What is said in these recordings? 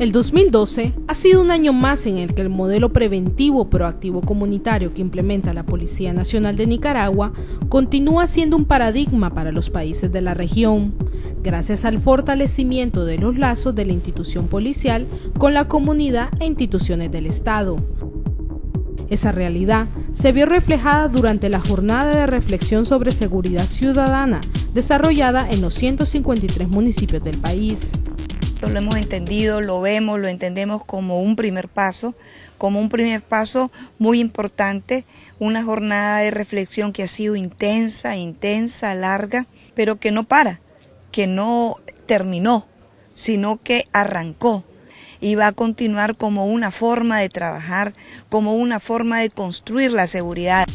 El 2012 ha sido un año más en el que el modelo preventivo proactivo comunitario que implementa la Policía Nacional de Nicaragua continúa siendo un paradigma para los países de la región, gracias al fortalecimiento de los lazos de la institución policial con la comunidad e instituciones del Estado. Esa realidad se vio reflejada durante la jornada de reflexión sobre seguridad ciudadana desarrollada en los 153 municipios del país lo hemos entendido, lo vemos, lo entendemos como un primer paso, como un primer paso muy importante, una jornada de reflexión que ha sido intensa, intensa, larga, pero que no para, que no terminó, sino que arrancó y va a continuar como una forma de trabajar, como una forma de construir la seguridad.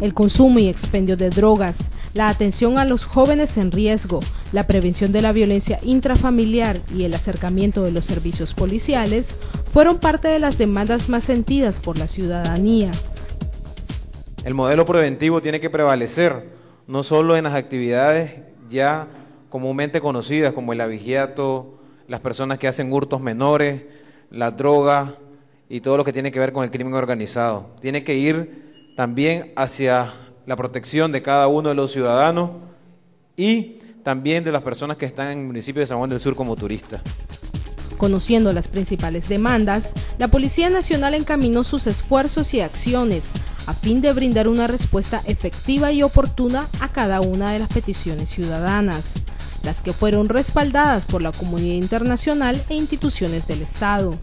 El consumo y expendio de drogas, la atención a los jóvenes en riesgo, la prevención de la violencia intrafamiliar y el acercamiento de los servicios policiales fueron parte de las demandas más sentidas por la ciudadanía. El modelo preventivo tiene que prevalecer no solo en las actividades ya comúnmente conocidas como el avigiato, las personas que hacen hurtos menores, la droga y todo lo que tiene que ver con el crimen organizado. Tiene que ir también hacia la protección de cada uno de los ciudadanos y también de las personas que están en el municipio de San Juan del Sur como turistas. Conociendo las principales demandas, la Policía Nacional encaminó sus esfuerzos y acciones a fin de brindar una respuesta efectiva y oportuna a cada una de las peticiones ciudadanas, las que fueron respaldadas por la comunidad internacional e instituciones del Estado.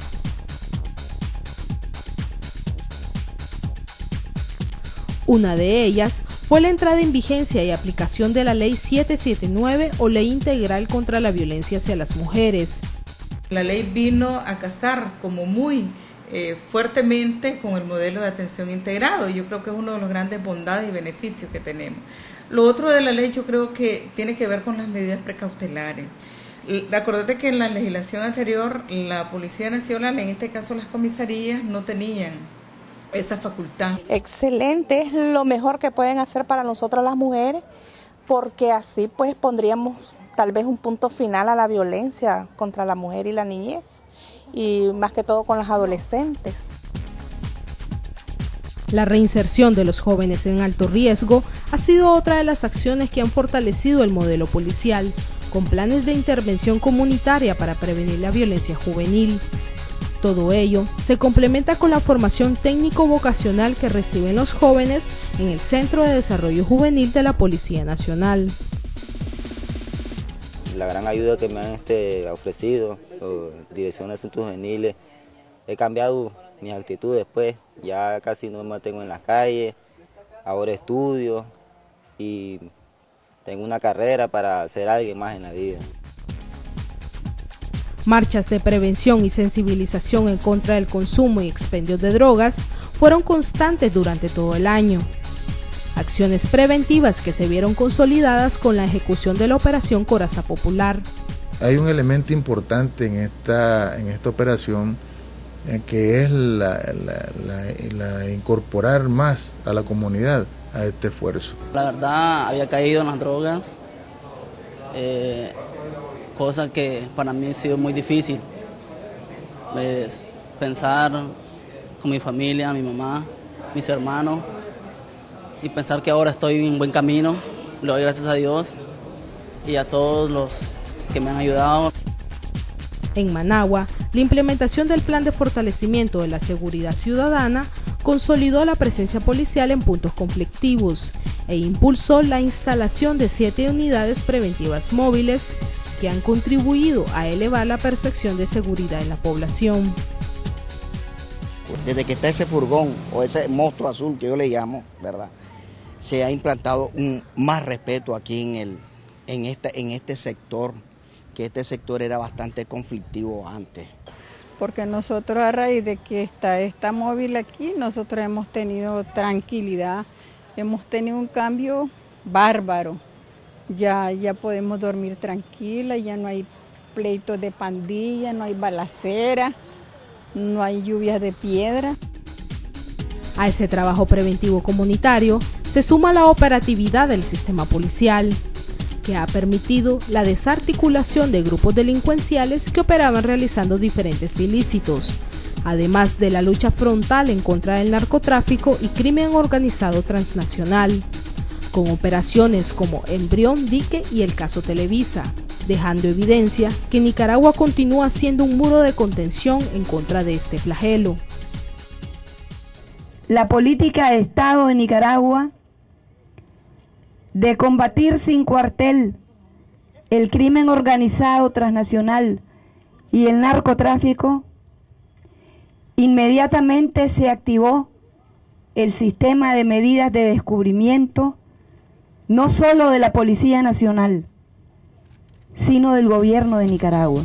Una de ellas fue la entrada en vigencia y aplicación de la Ley 779 o Ley Integral contra la Violencia hacia las Mujeres. La ley vino a casar como muy eh, fuertemente con el modelo de atención integrado. Yo creo que es uno de los grandes bondades y beneficios que tenemos. Lo otro de la ley yo creo que tiene que ver con las medidas precautelares. Recordate que en la legislación anterior la Policía Nacional, en este caso las comisarías, no tenían esa facultad. Excelente, es lo mejor que pueden hacer para nosotras las mujeres, porque así pues pondríamos tal vez un punto final a la violencia contra la mujer y la niñez, y más que todo con las adolescentes. La reinserción de los jóvenes en alto riesgo ha sido otra de las acciones que han fortalecido el modelo policial, con planes de intervención comunitaria para prevenir la violencia juvenil. Todo ello se complementa con la formación técnico-vocacional que reciben los jóvenes en el Centro de Desarrollo Juvenil de la Policía Nacional. La gran ayuda que me han este, ofrecido, Dirección de Asuntos Juveniles, he cambiado mis actitudes, pues ya casi no me mantengo en las calles, ahora estudio y tengo una carrera para ser alguien más en la vida. Marchas de prevención y sensibilización en contra del consumo y expendio de drogas fueron constantes durante todo el año. Acciones preventivas que se vieron consolidadas con la ejecución de la operación Coraza Popular. Hay un elemento importante en esta, en esta operación eh, que es la, incorporar más a la comunidad a este esfuerzo. La verdad había caído en las drogas. Eh, cosa que para mí ha sido muy difícil. Pensar con mi familia, mi mamá, mis hermanos, y pensar que ahora estoy en buen camino. Le doy gracias a Dios y a todos los que me han ayudado. En Managua, la implementación del plan de fortalecimiento de la seguridad ciudadana consolidó la presencia policial en puntos conflictivos e impulsó la instalación de siete unidades preventivas móviles que han contribuido a elevar la percepción de seguridad en la población. Desde que está ese furgón o ese monstruo azul que yo le llamo, ¿verdad? Se ha implantado un más respeto aquí en, el, en, este, en este sector, que este sector era bastante conflictivo antes. Porque nosotros a raíz de que está esta móvil aquí, nosotros hemos tenido tranquilidad, hemos tenido un cambio bárbaro ya, ya podemos dormir tranquila, ya no hay pleitos de pandilla, no hay balacera, no hay lluvias de piedra. A ese trabajo preventivo comunitario se suma la operatividad del sistema policial, que ha permitido la desarticulación de grupos delincuenciales que operaban realizando diferentes ilícitos, además de la lucha frontal en contra del narcotráfico y crimen organizado transnacional, con operaciones como Embrión, Dique y el caso Televisa, dejando evidencia que Nicaragua continúa siendo un muro de contención en contra de este flagelo. La política de Estado de Nicaragua de combatir sin cuartel el crimen organizado transnacional y el narcotráfico, inmediatamente se activó el sistema de medidas de descubrimiento, no solo de la Policía Nacional, sino del gobierno de Nicaragua.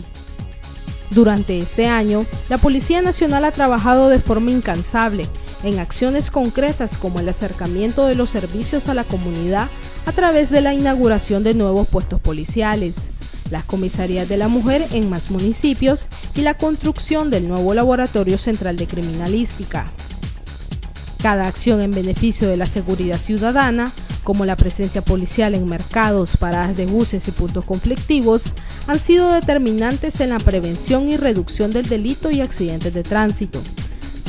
Durante este año, la Policía Nacional ha trabajado de forma incansable en acciones concretas como el acercamiento de los servicios a la comunidad a través de la inauguración de nuevos puestos policiales, las comisarías de la mujer en más municipios y la construcción del nuevo Laboratorio Central de Criminalística. Cada acción en beneficio de la seguridad ciudadana como la presencia policial en mercados, paradas de buses y puntos conflictivos, han sido determinantes en la prevención y reducción del delito y accidentes de tránsito,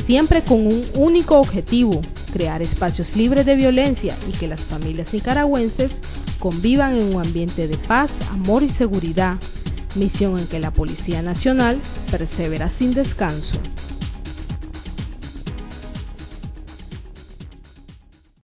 siempre con un único objetivo, crear espacios libres de violencia y que las familias nicaragüenses convivan en un ambiente de paz, amor y seguridad, misión en que la Policía Nacional persevera sin descanso.